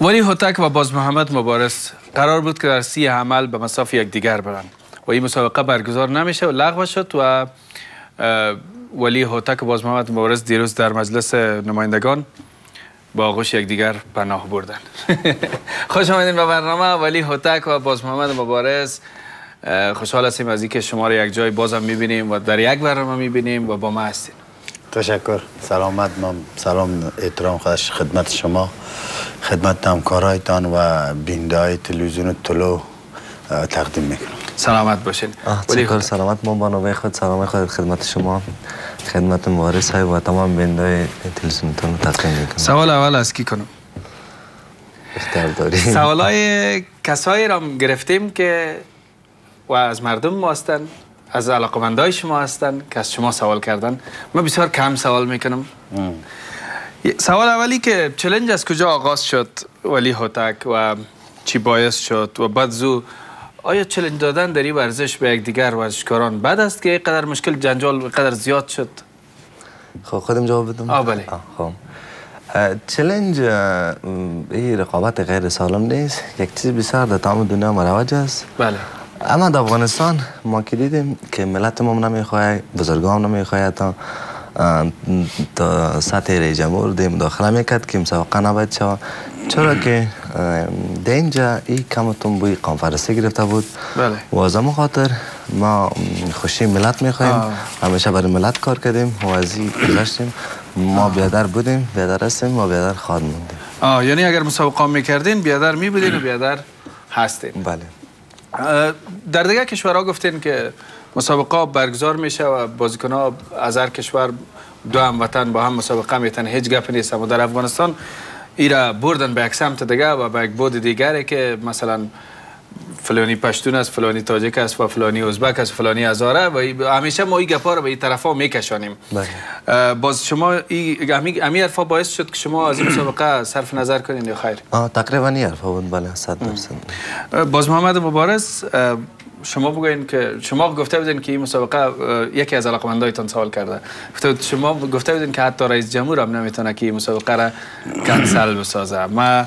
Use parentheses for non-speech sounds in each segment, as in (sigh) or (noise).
ولی هوتک و باز محمد مبارز قرار بود که در سی عمل به مساف یکدیگر برند و این مسابقه برگزار نمیشه. و لغو شد و ولی هوتک و باز محمد مبارز دیروز در مجلس نمایندگان با آغوش یکدیگر پناه بردن. (laughs) خوش آمدین به برنامه. ولی هوتک و باز محمد مبارز خوشحال هستیم از اینکه شما را یک جای بازم می‌بینیم و در یک برنامه می‌بینیم و با ما هستیم تشکر. سلامت ما سلام احترام خودش خدمت شما. خدمت همکارایتان و بینده های تلویزیون طلو تقدیم می‌کنم. سلامت باشین. ولی سلامت ما با نوبه خود سلام خود خدمت شما. خدمت مبارس های و تمام بینده های تلویزیون تقدیم می‌کنم. سوال اول از کی کنم؟ اختیار داری. سوال های کسایی را گرفتیم که و از مردم ما هستن از علاقمندای شما هستن که از شما سوال کردن. من بسیار کم سوال می‌کنم. سوال اولی که challenge از کجا آغاز شد؟ ولی هوتک و چی باعث شد و بعد زو آیا challenge دادن در این ورزش به یک دیگر ورزشکاران بد است که قدر مشکل جنجال قدر زیاد شد؟ خب خودم جواب بدم. آه بله. خب. challenge این رقابت غیر سالم نیست. یک چیز بسیار در تمام دنیا مروج است. بله. اما در افغانستان ما که دیدیم که ملت ما نمی‌خواه بزرگان نمی‌خواه تا تا سطح رئیس جمهور دی مداخله می‌کرد که مسابقه نباید شود. چرا که در اینجا ای کمتون بوی قانفرستی گرفته بود. بله. و از خاطر ما خوشی ملت می‌خوایم همیشه برای ملت کار کردیم و از این گذاشتیم. ما بیادر بودیم بیادر هستیم ما بیادر خواهد موندیم. آه یعنی اگر مسابقه می‌کردین بیادر میبودین و بیادر هستین. بله. در دیگه کشورها گفتین که مسابقه برگزار میشه و بازیکن ها از هر کشور دو هموطن با هم مسابقه میتن هیچ گپ نیست. اما در افغانستان ایرا بردن به یک سمت دیگه و به یک بود دیگره که مثلا فلانی پشتون است فلانی تاجیک است و فلانی ازبک است فلانی هزاره و همیشه ما این گپا رو به این طرفا میکشانیم. باز شما این امی حرفا باعث شد که شما از این مسابقه صرف نظر کنین یا خیر؟ آه تقریبا این حرفا بود. بله 100 درصد. باز محمد مبارز شما بگوین که شما گفته بودین که این مسابقه یکی از علاقمندایتان سوال کرده. شما گفته بودین که حتی رئیس جمهور هم نمی‌تونه که این مسابقه را کنسل بسازه. ما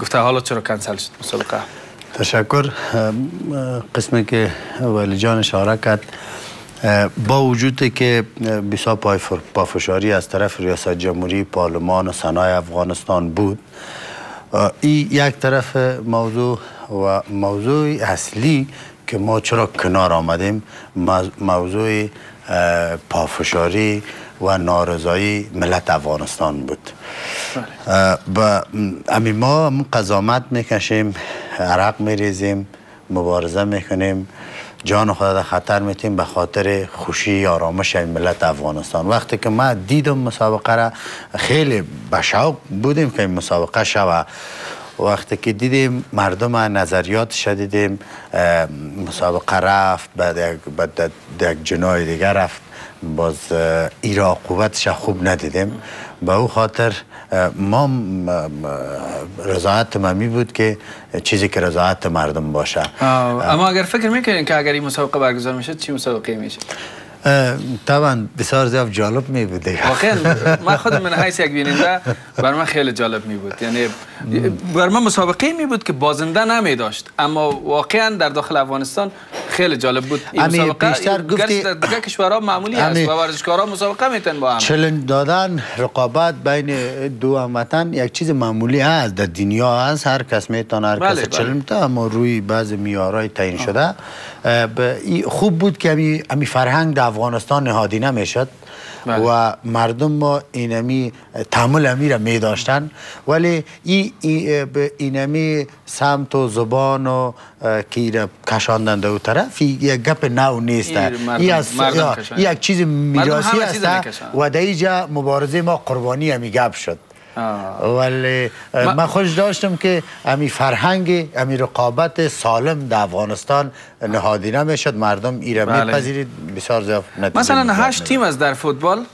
گفته حالا چرا کنسل شد مسابقه؟ تشکر. قسمی که ولی جان اشاره کرد. با وجود که بسیار پافشاری از طرف ریاست جمهوری پارلمان و صنایع افغانستان بود این یک طرف موضوع و موضوع اصلی که ما چرا کنار آمدیم موضوع پافشاری و نارضایی ملت افغانستان بود. و امی ما قضامت می‌کشیم. عرق میریزیم مبارزه می‌کنیم. جان خود در خطر میتیم به خاطر خوشی آرامش ملت افغانستان. وقتی که ما دیدم مسابقه را خیلی بشاق بودیم که این مسابقه شوه وقتی که دیدیم مردم نظریات شدیدیم مسابقه رفت بعد یک جنای دیگر رفت. باز ایرا قوتش خوب ندیدیم. به او خاطر ما رضایت ممی بود که چیزی که رضایت مردم باشه. اما اگر فکر می‌کنین که اگر این مسابقه برگزار میشه چی مسابقه میشه طبعا بسیار زیاد جالب می بود (laughs) واقعا من خودم من حیث یک بیننده بر من خیلی جالب می بود یعنی بر من مسابقه می بود که بازنده نمی داشت اما واقعا در داخل افغانستان خیلی جالب بود این مسابقه بیشتر گفتی دیگه کشورها معمولی است و ورزشکارا مسابقه میتن با هم چلنج دادن رقابت بین دو هموطن یک چیز معمولی است در دنیا است هر کس می‌تونه هر کس چلنج بله. اما روی بعض میارای تعیین شده خوب بود که امی, فرهنگ در افغانستان نهادی نمی‌شد بله. و مردم ما اینمی تعمل امی را می داشتن. ولی ای, ای اینمی سمت و زبان و که کشاندن دو طرف یک گپ نو نیست. از یک چیز میراسی است. و در اینجا مبارزه ما قربانی امی گپ شد. ولی من خوش داشتم که امی فرهنگ امی رقابت سالم در افغانستان نهادی نمی‌شد. مردم ایره بله. میپذیرید بسیار زیاد مثلا هشت تیم از در فوتبال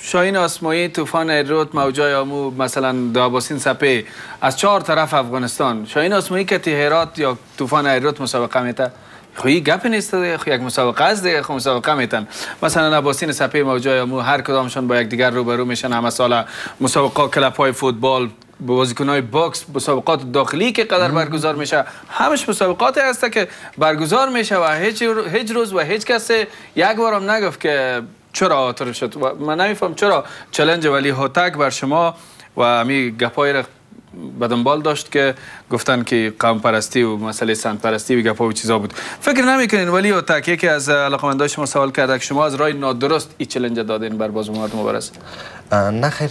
شاین آسمایی طوفان ایروت موجای آمو مثلا داباسین سپه از چهار طرف افغانستان. شاین آسمایی که تهرات یا طوفان ایروت مسابقه میته خوی گپ نیست خو یک مسابقه است دیگه خو مسابقه میتن. مثلا نباسین سپه موجای مو هر کدامشون با یک دیگر روبرو میشن. همه سال مسابقه کلپ های فوتبال بازیکنهای باکس مسابقات داخلی که قدر برگزار میشه. همش مسابقاتی هست که برگزار میشه و هیچ هیچ روز و هیچ کس یک بارم نگفت که چرا آتر شد. و من نمیفهم چرا. challenge ولی هوتک بر شما و امی گپای به دنبال داشت که گفتن که قوم پرستی و مسئله سنت پرستی و گپا و چیزا بود. فکر نمی‌کنین ولی تک که از علاقمندای شما سوال کرده که شما از راه نادرست این چلنج دادین بر باز اومد مبارز؟ نه خیر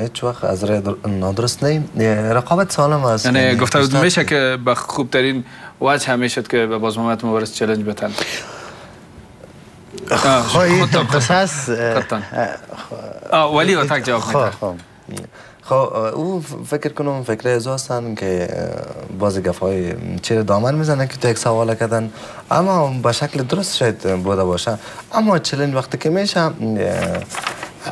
هیچ وقت از راه نادرست نیم رقابت سالم است. یعنی گفته بود میشه که به خوب ترین وجه همه شد که به باز محمد مبارز چلنج بتن. خواهی قصص ولی تک جواب میده خب او فکر کنم فکر از هستن که باز گفای چرا دامن می‌زنن که تو یک سوال کردن. اما به شکل درست شاید بوده باشه. اما چلین وقتی که میشه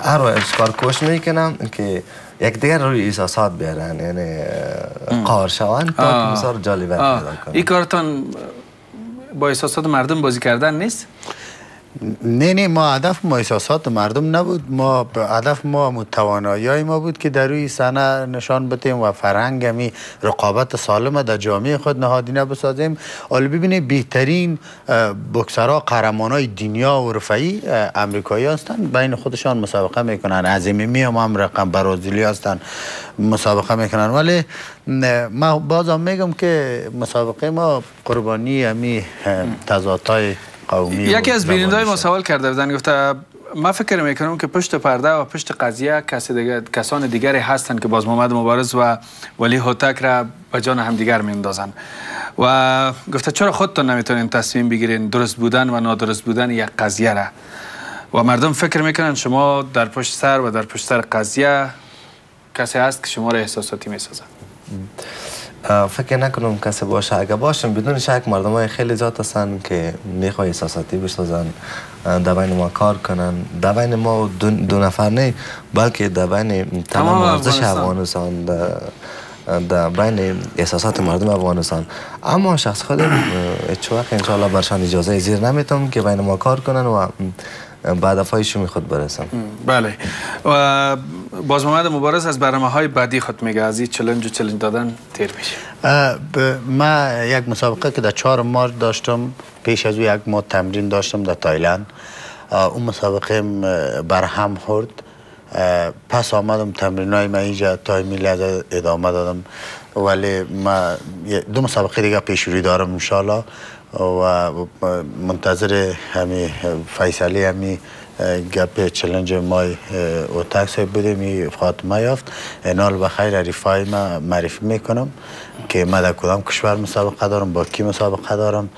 هر وقت کار کوش می‌کنم که یک دیگر روی احساسات بیارن. یعنی قار شون تا که بسیار جالبه پیدا کنن. این کارتان با احساسات مردم بازی کردن نیست؟ نه نه ما هدف ما احساسات مردم نبود. ما هدف ما توانایی ما بود که در روی صحنه نشان بدیم و فرهنگ می رقابت سالم در جامعه خود نهادینه بسازیم حالا ببینید بهترین بکسرها قهرمانای دنیا و رفعی امریکایی هستند بین خودشان مسابقه می‌کنن. عظیمی می هم, هم رقم برازیلی هستند مسابقه می‌کنن. ولی ما بازم میگم که مسابقه ما قربانی همی تضادهای قومی یکی از بینندای ما سوال کرده بودن گفته ما فکر می‌کنم که پشت پرده و پشت قضیه کس دیگر کسان دیگری هستند که باز محمد مبارز و ولی هوتک را به جان همدیگر میندازن و گفته چرا خودتون نمی‌تونین تصمیم بگیرین درست بودن و نادرست بودن یک قضیه را؟ و مردم فکر می‌کنن شما در پشت سر و در پشت سر قضیه کسی هست که شما را احساساتی می‌سازن فکر نکنم کسی باشه. اگه باشم بدون شک مردم های خیلی زیاد هستن که می‌خوای احساساتی بسازن در بین ما کار کنن. در بین ما دو, دو نفر نه بلکه در بین تمام ارزش افغانستان. در بین احساسات مردم افغانستان. اما شخص خودم هیچ وقت انشاءالله برشان اجازه زیر نمیتم که بین ما کار کنن و بعد افایشون خود برسم بله. و باز محمد مبارز از برنامه های بعدی خود میگه از این challenge و challenge دادن تیر میشه. ما یک مسابقه که در چهار مارچ داشتم پیش از او یک ماه تمرین داشتم در تایلند. اون مسابقه برهم خورد. پس آمدم تمرین های ما اینجا تا میلی ادامه دادم. ولی ما دو مسابقه دیگه پیشروی دارم انشالله و منتظر همی فیصلی همی گپ چلنج مای او تاکس بودیم. فاطمه یافت. انال بخیر عریفای ما معرفی می‌کنم که ما در کدام کشور مسابقه دارم با کی مسابقه دارم.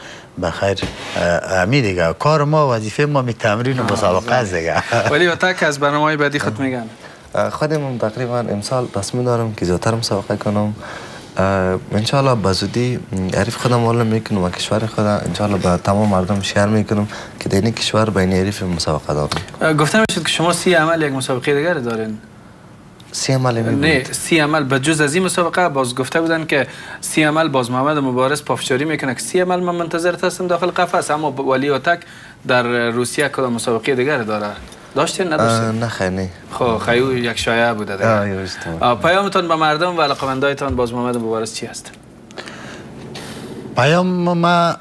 بخیر همی دیگه. کار ما وظیفه ما می تمرین و مسابقه است دیگه. (laughs) ولی و تک از برنامه های بعدی خود میگن خودم تقریبا امسال تصمیم دارم که زیادتر مسابقه کنم. انشالله به زودی عریف خودم معلوم می‌کنم و کشور خودم انشالله به تمام مردم شهر می‌کنم که در این کشور بین عریف مسابقه دارم. گفته می‌شد که شما سی عمل یک مسابقه دیگر دارین. سی عمل نه سی عمل به جز از این مسابقه باز گفته بودن که سی عمل باز محمد مبارز پافشاری می‌کنه که سی عمل من منتظر هستم داخل قفس اما ولی اوتک در روسیه کدام مسابقه دیگر داره؟ داشتین نداشتین؟ نه خیلی خب خیلی یک شایعه بوده دیگه پیامتون به مردم و علاقمندایتان باز محمد مبارز چی هست؟ پیام ما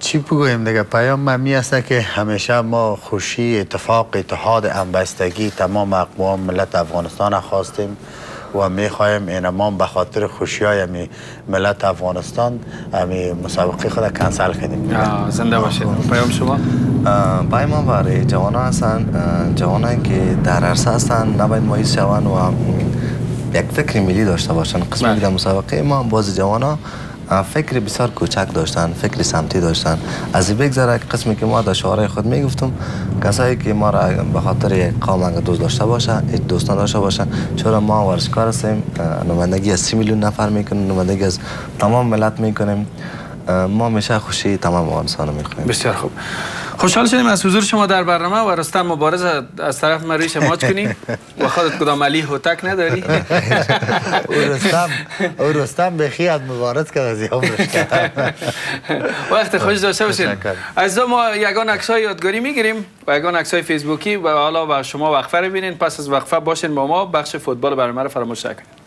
چی بگویم دیگه؟ پیام ما می است که همیشه ما خوشی اتفاق اتحاد انبستگی تمام اقوام ملت افغانستان خواستیم. و می خواهیم اینمان به خاطر خوشی های ملت افغانستان امی مسابقه خود کنسل کنیم. زنده باشید. پیام شما؟ پیام برای جوان هستن. جوان که در عرصه هستن نباید مایز شون و یک فکر ملی داشته باشن. قسم دیگه مسابقه ما باز جوان ها فکر بسیار کوچک داشتن فکر سمتی داشتن. از این بگذره قسمی که ما در شعارهای خود می‌گفتم کسایی که ما را به خاطر یک قوم اگر دوست داشته باشه هیچ دوستان داشته باشه چرا ما ورزشکار هستیم نمایندگی از سی میلیون نفر می‌کنیم نمایندگی از تمام ملت می‌کنیم. ما میشه خوشی تمام رو می‌خوایم. بسیار خوب. خوشحال شدیم از حضور شما در برنامه و رستم مبارز از طرف ما ریش ماچ کنیم و خودت کدام علی هوتک نداری؟ (laughs) او رستم او رستم بخی از مبارز کرد از کرد وقت خوش داشته باشین. از ما یگان عکس های یادگاری می‌گیریم و یگان عکس های فیسبوکی و حالا و شما وقفه رو ببینین پس از وقفه باشین با ما. بخش فوتبال برنامه رو فراموش نکنید.